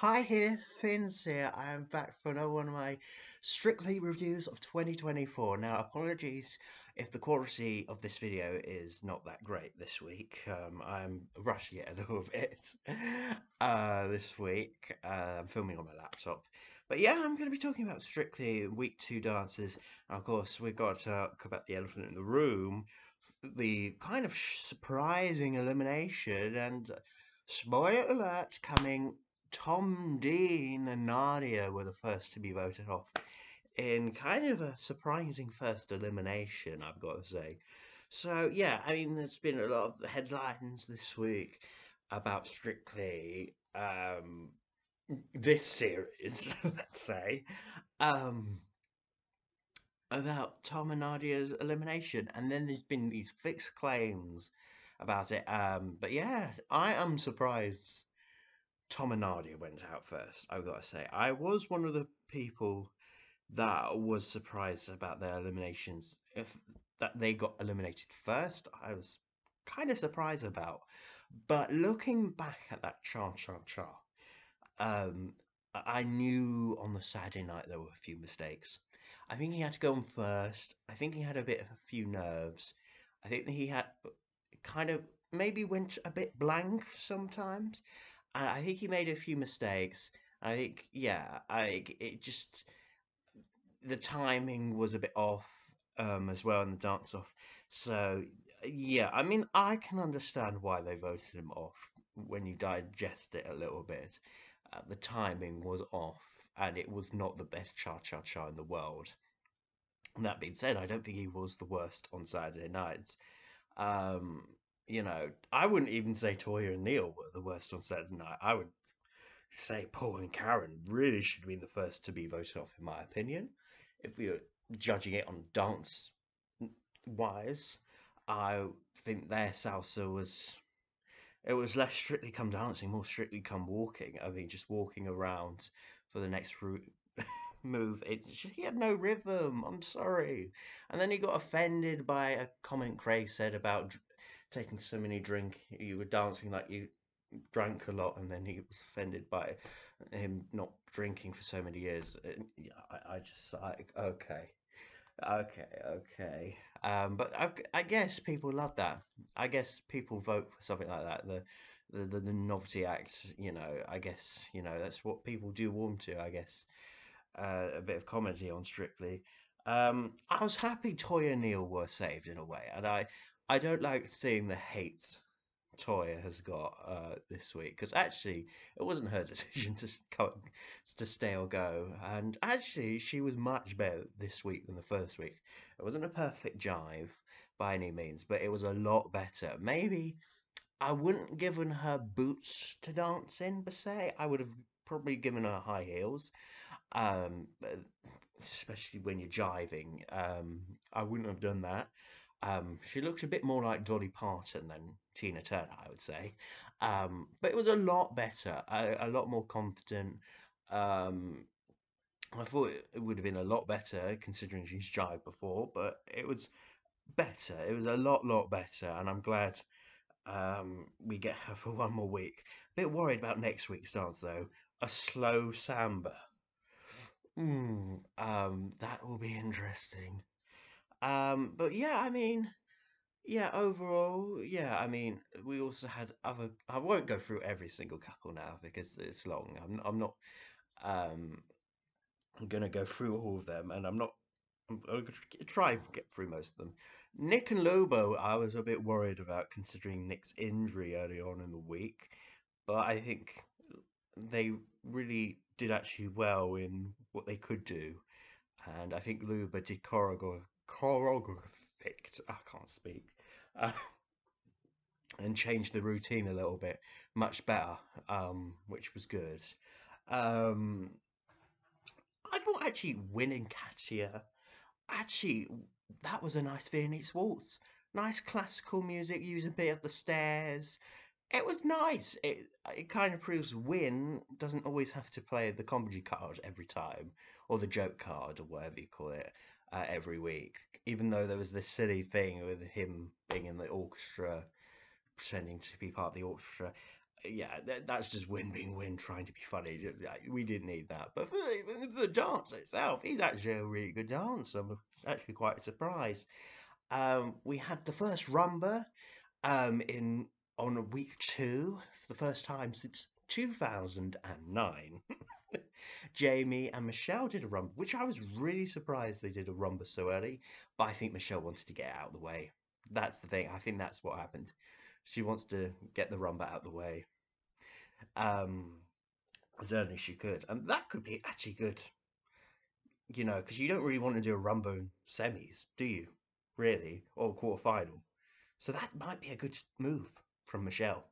Hi here, Finns here. I am back for another one of my Strictly reviews of 2024. Now, apologies if the quality of this video is not that great this week. Um, I'm rushing it a little bit uh, this week. Uh, I'm filming on my laptop. But yeah, I'm going to be talking about Strictly Week 2 dances. And of course, we've got to talk about the elephant in the room, the kind of surprising elimination, and spoiler alert coming Tom Dean and Nadiya were the first to be voted off in kind of a surprising first elimination, I've got to say. So, yeah, I mean, there's been a lot of headlines this week about Strictly um, this series, let's say, um, about Tom and Nadiya's elimination. And then there's been these fixed claims about it. Um, but yeah, I am surprised Tom and Nadiya went out first, I've got to say. I was one of the people that was surprised about their eliminations. If that they got eliminated first, I was kind of surprised about. But looking back at that cha cha cha, um, I knew on the Saturday night there were a few mistakes. I think he had to go on first. I think he had a bit of a few nerves. I think he had kind of maybe went a bit blank sometimes. And I think he made a few mistakes. I think, yeah, I it just the timing was a bit off um, as well in the dance off. So yeah, I mean, I can understand why they voted him off when you digest it a little bit. Uh, the timing was off, and it was not the best cha cha cha in the world. And that being said, I don't think he was the worst on Saturday night. Um, you know, I wouldn't even say Toyah and Neil were the worst on Saturday night. I would say Paul and Karen really should have been the first to be voted off, in my opinion. If we were judging it on dance wise, I think their salsa was it was less strictly come dancing, more strictly come walking. I mean, just walking around for the next move. It he had no rhythm. I'm sorry. And then he got offended by a comment Craig said about taking so many drink, you were dancing like you drank a lot, and then he was offended by him not drinking for so many years. I, I just like okay, okay, okay. Um, but I, I guess people love that. I guess people vote for something like that. The the, the, novelty act, you know, I guess, you know, that's what people do warm to, I guess. Uh, a bit of comedy on Strictly. Um, I was happy and Neil were saved in a way, and I, I don't like seeing the hate Toyah has got uh, this week because actually it wasn't her decision to go, to stay or go, and actually she was much better this week than the first week. It wasn't a perfect jive by any means, but it was a lot better. Maybe I wouldn't given her boots to dance in per se. I would have probably given her high heels, um, especially when you're jiving. Um, I wouldn't have done that. Um, she looked a bit more like Dolly Parton than Tina Turner, I would say. Um, but it was a lot better, a, a lot more confident. Um, I thought it would have been a lot better considering she's jived before, but it was better. It was a lot, lot better, and I'm glad um, we get her for one more week. A bit worried about next week's dance though. A slow samba. Mm, um, that will be interesting. Um, but yeah, I mean, yeah, overall, yeah, I mean, we also had other. I won't go through every single couple now because it's long. I'm I'm not um I'm gonna go through all of them, and I'm not. I'm, gonna try and get through most of them. Nick and Luba, I was a bit worried about considering Nick's injury early on in the week, but I think they really did actually well in what they could do, and I think Luba did choreograph choreographic. I can't speak. Uh, and changed the routine a little bit, much better, um, which was good. Um, I thought actually winning Katya, actually that was a nice Viennese waltz. Nice classical music, using a bit of the stairs. It was nice. It it kind of proves Wynne doesn't always have to play the comedy card every time, or the joke card, or whatever you call it uh, every week, even though there was this silly thing with him being in the orchestra, pretending to be part of the orchestra. yeah, that, that's just Wynne being Wynne trying to be funny. We didn't need that. But for the, the dance itself, he's actually a really good dancer. I'm actually quite surprised. Um, we had the first rumba um, in on week two for the first time since 2009. Jamie and Michelle did a rumba, which I was really surprised they did a rumba so early. But I think Michelle wanted to get out of the way. That's the thing. I think that's what happened. She wants to get the rumba out of the way um, as early as she could, and that could be actually good. You know, because you don't really want to do a rumba semis, do you? Really, or quarter final. So that might be a good move from Michelle.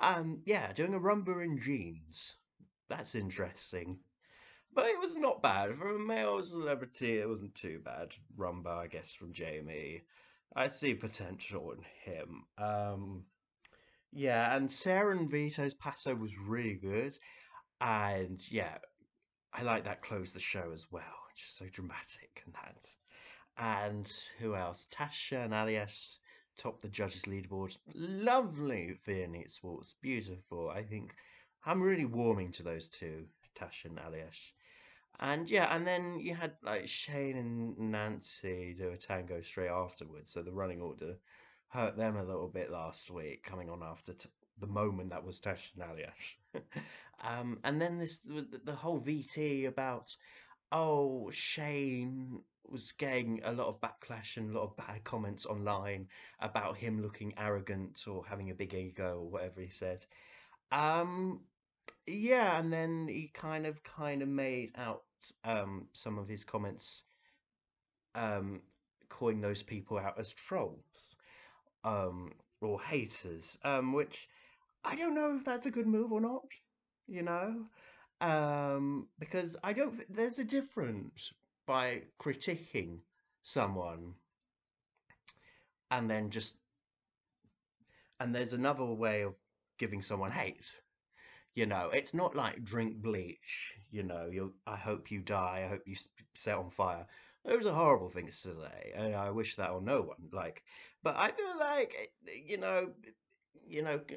Um, yeah, doing a rumba in jeans. That's interesting. But it was not bad. For a male celebrity, it wasn't too bad. Rumba, I guess, from Jamie. I see potential in him. Um, yeah, and Sarah and Vito's Paso was really good. And yeah, I like that close the show as well. Just so dramatic and that. And who else? Tasha and Aljaž top the judges leaderboard. Lovely Viennese waltz. Beautiful. I think I'm really warming to those two, Tash and Aljaž. And yeah, and then you had like Shayne and Nancy do a tango straight afterwards. So the running order hurt them a little bit last week, coming on after t- the moment that was Tash and Aljaž. um, and then this the, the whole VT about oh Shayne was getting a lot of backlash and a lot of bad comments online about him looking arrogant or having a big ego or whatever he said. Um, yeah, and then he kind of kind of made out um, some of his comments um, calling those people out as trolls um, or haters, um, which I don't know if that's a good move or not, you know, um, because I don't. There's a difference by critiquing someone and then just and there's another way of giving someone hate you know? It's not like drink bleach you know you i hope you die i hope you set on fire. Those are horrible things to say and i wish that on no one like but i feel like eh, you know you know do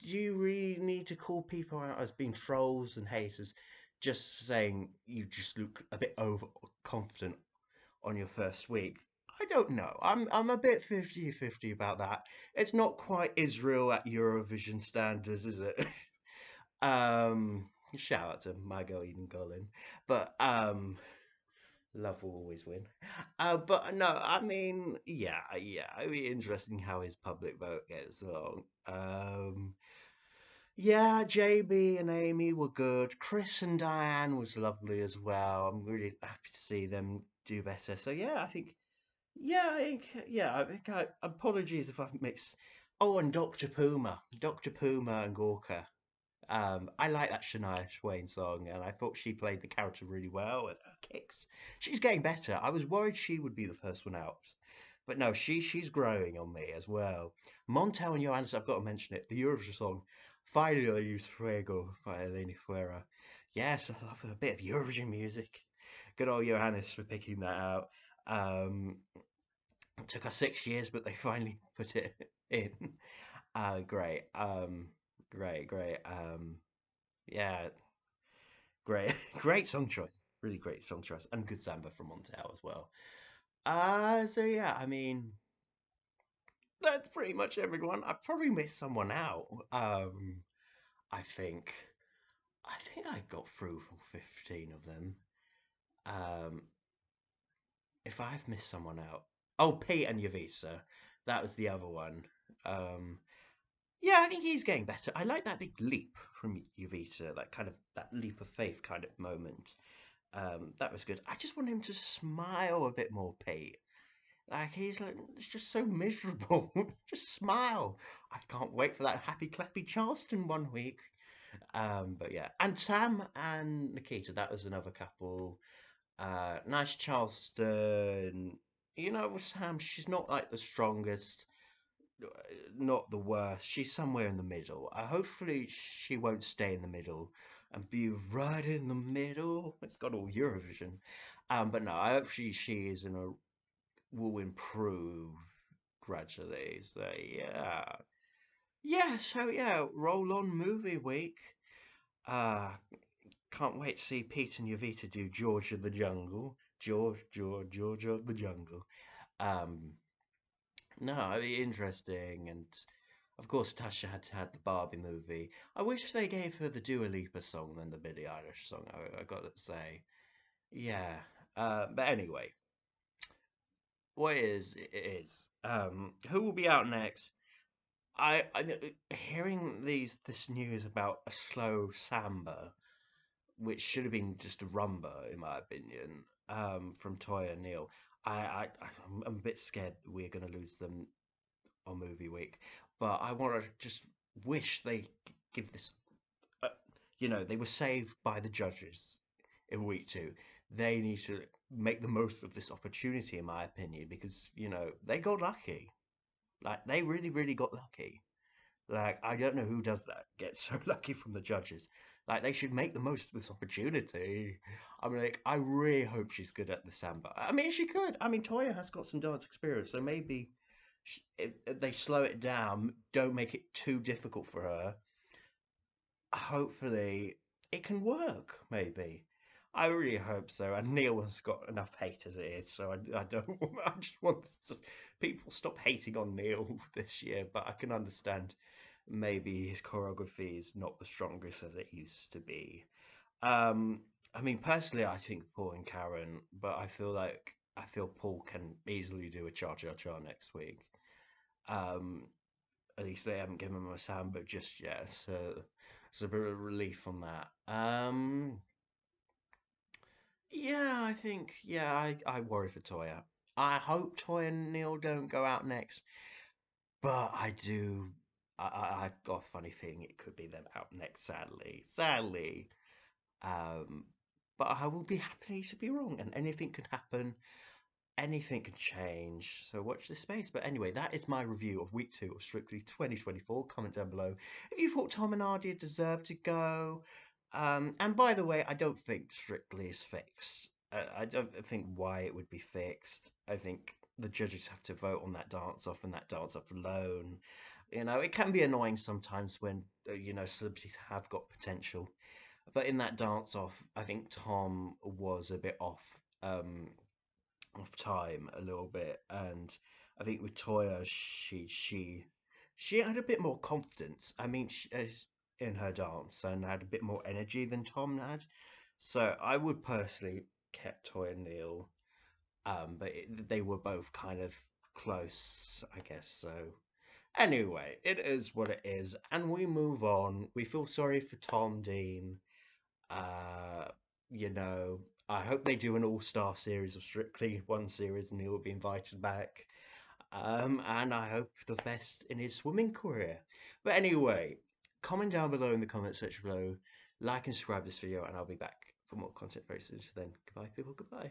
you really need to call people out as being trolls and haters just saying you just look a bit overconfident on your first week. I don't know. I'm I'm a bit 50-50 about that. It's not quite Israel at Eurovision standards, is it? um shout out to my girl Eden Golan. But um love will always win. Uh, but no, I mean, yeah, yeah, it'd be interesting how his public vote gets along. Um, yeah, JB and Amy were good. Chris and Dianne was lovely as well. I'm really happy to see them do better. So yeah, I think, yeah, I think, yeah, I think. I, apologies if I've mixed. Oh, and Dr. Punam, Dr. Punam and Gorka. Um, I like that Shania Twain song, and I thought she played the character really well. And her kicks, she's getting better. I was worried she would be the first one out, but no, she she's growing on me as well. Montell and Johannes, I've got to mention it. The Eurovision song Finally use Fuego by Eleni Foureira. Yes, I love a bit of Eurovision music. Good old Johannes for picking that out. Um, it took us six years, but they finally put it in. Uh, great. Um, great, great. Um, yeah, great, great song choice. Really great song choice, and good samba from Montell as well. Uh, so yeah, I mean, that's pretty much everyone. I've probably missed someone out. Um, I think, I think I got through fifteen of them. Um, if I've missed someone out, oh, Pete and Jowita, that was the other one. Um, yeah, I think he's getting better. I like that big leap from Jowita, that kind of that leap of faith kind of moment. Um, that was good. I just want him to smile a bit more, Pete. Like he's like it's just so miserable. just smile. I can't wait for that happy clappy Charleston one week. Um, but yeah, and Sam and Nikita, that was another couple. Uh, nice Charleston. You know, with Sam, she's not like the strongest, not the worst. She's somewhere in the middle. Uh, hopefully, she won't stay in the middle and be right in the middle. It's got all Eurovision. Um, but no, I hope she she is in a will improve gradually. So yeah, yeah, so yeah, roll on movie week. Uh, can't wait to see Pete and Jowita do George of the Jungle. George, George, George of the Jungle. Um, no, interesting, and of course Tasha had had the Barbie movie. I wish they gave her the Dua Lipa song than the Billie Eilish song. I, I got to say, yeah. Uh, but anyway, what is it is. Um, who will be out next? I, I hearing these this news about a slow samba, which should have been just a rumba in my opinion, um, from Toyah and Neil. I, I I'm, I'm a bit scared we're going to lose them on movie week, but I want to just wish they give this. Uh, you know, they were saved by the judges in week two. They need to make the most of this opportunity, in my opinion, because you know they got lucky. Like they really, really got lucky. Like I don't know who does that. Get so lucky from the judges. Like they should make the most of this opportunity. I mean, like I really hope she's good at the samba. I mean, she could. I mean, Toyah has got some dance experience, so maybe she, they slow it down, don't make it too difficult for her. Hopefully, it can work. Maybe. I really hope so. And Neil has got enough hate as it is, so I, I don't. I just want to, people stop hating on Neil this year. But I can understand maybe his choreography is not the strongest as it used to be. Um, I mean, personally, I think Paul and Karen, but I feel like I feel Paul can easily do a cha cha cha next week. Um, at least they haven't given him a samba just yet, so it's a bit of relief on that. Um, yeah, I think yeah, I, I worry for Toyah. I hope Toyah and Neil don't go out next, but I do. I, I I've got a funny thing. It could be them out next. Sadly, sadly. Um, but I will be happy to be wrong, and anything can happen. Anything can change. So watch this space. But anyway, that is my review of week two of Strictly 2024. Comment down below if you thought Tom and Nadiya deserved to go. Um, and by the way, I don't think Strictly is fixed. I don't think why it would be fixed. I think the judges have to vote on that dance off and that dance off alone. You know, it can be annoying sometimes when uh, you know celebrities have got potential, but in that dance off, I think Tom was a bit off, um, off time a little bit, and I think with Toyah, she she she had a bit more confidence. I mean, she, uh, in her dance and had a bit more energy than Tom had. So I would personally kept Toyah and Neil, um, but it, they were both kind of close, I guess. So anyway, it is what it is, and we move on. We feel sorry for Tom Dean. Uh, you know, I hope they do an all-star series of Strictly one series, and he will be invited back. Um, and I hope the best in his swimming career. But anyway, comment down below in the comment section below, like and subscribe this video, and I'll be back for more content very soon. So then, goodbye, people, goodbye.